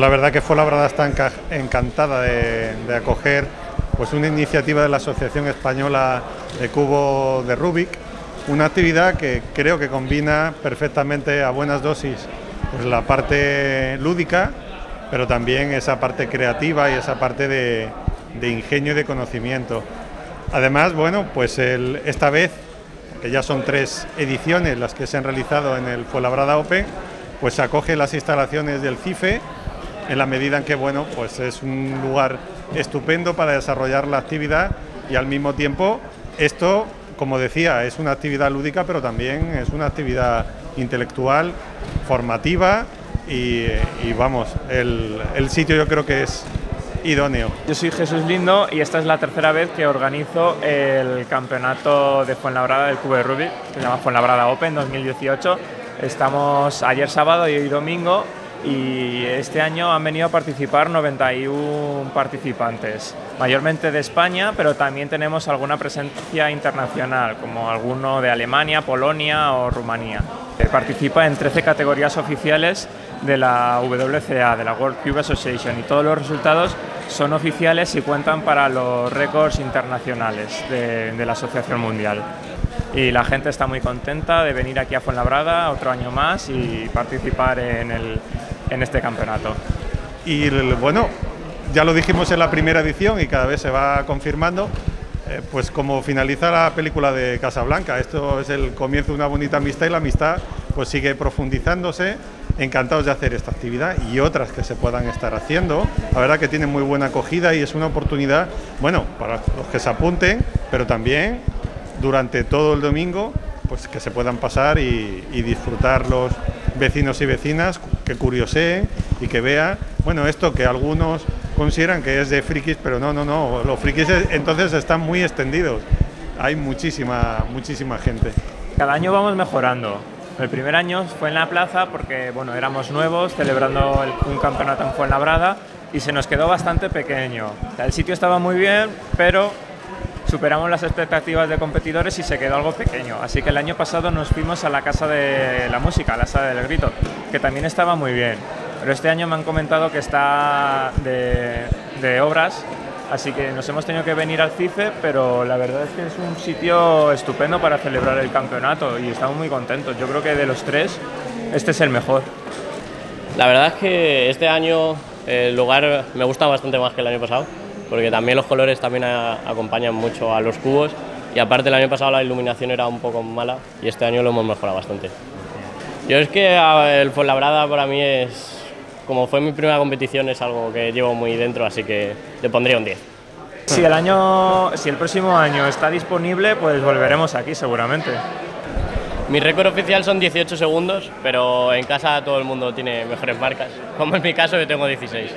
La verdad que fue la verdad está encantada de, de acoger pues una iniciativa de la Asociación Española de Cubo de Rubik, una actividad que creo que combina perfectamente a buenas dosis pues la parte lúdica, pero también esa parte creativa y esa parte de, ingenio y de conocimiento. Además, bueno, pues esta vez, que ya son tres ediciones las que se han realizado en el Fuenlabrada Open, pues acoge las instalaciones del CIFE en la medida en que, bueno, pues es un lugar estupendo para desarrollar la actividad y al mismo tiempo esto, como decía, es una actividad lúdica, pero también es una actividad intelectual, formativa y, vamos, el, sitio yo creo que es idóneo. Yo soy Jesús Lindo y esta es la tercera vez que organizo el campeonato de Fuenlabrada del Cubo de Rubik, que se llama Fuenlabrada Open 2018. Estamos ayer sábado y hoy domingo y este año han venido a participar 91 participantes, mayormente de España, pero también tenemos alguna presencia internacional, como alguno de Alemania, Polonia o Rumanía. Eh, participa en 13 categorías oficiales de la WCA, de la World Cube Association, y todos los resultados son oficiales y cuentan para los récords internacionales de, de la Asociación Mundial y la gente está muy contenta de venir aquí a Fuenlabrada otro año más y participar en el, en este campeonato. Y bueno, ya lo dijimos en la primera edición y cada vez se va confirmando, eh, pues como finaliza la película de Casablanca, esto es el comienzo de una bonita amistad y la amistad pues sigue profundizándose. Encantados de hacer esta actividad y otras que se puedan estar haciendo. La verdad que tiene muy buena acogida y es una oportunidad, bueno, para los que se apunten, pero también durante todo el domingo, pues que se puedan pasar y, y disfrutar los, vecinos y vecinas que curioseen y que vean, bueno, esto que algunos consideran que es de frikis, pero no, no, no, los frikis entonces están muy extendidos. Hay muchísima, muchísima gente. Cada año vamos mejorando. El primer año fue en la plaza porque bueno, éramos nuevos celebrando un campeonato en Fuenlabrada y se nos quedó bastante pequeño. el sitio estaba muy bien, pero superamos las expectativas de competidores y se quedó algo pequeño. Así que el año pasado nos fuimos a la Casa de la Música, a la Sala del Grito, que también estaba muy bien. Pero este año me han comentado que está de, obras, así que nos hemos tenido que venir al CIFE, pero la verdad es que es un sitio estupendo para celebrar el campeonato y estamos muy contentos. Yo creo que de los tres, este es el mejor. La verdad es que este año el lugar me gusta bastante más que el año pasado porque también los colores también acompañan mucho a los cubos y aparte el año pasado la iluminación era un poco mala y este año lo hemos mejorado bastante. Yo es que el Fuenlabrada para mí es, como fue mi primera competición, es algo que llevo muy dentro, así que le pondría un 10. Si el, año, si el próximo año está disponible, pues volveremos aquí seguramente. Mi récord oficial son 18 segundos, pero en casa todo el mundo tiene mejores marcas, como en mi caso yo tengo 16.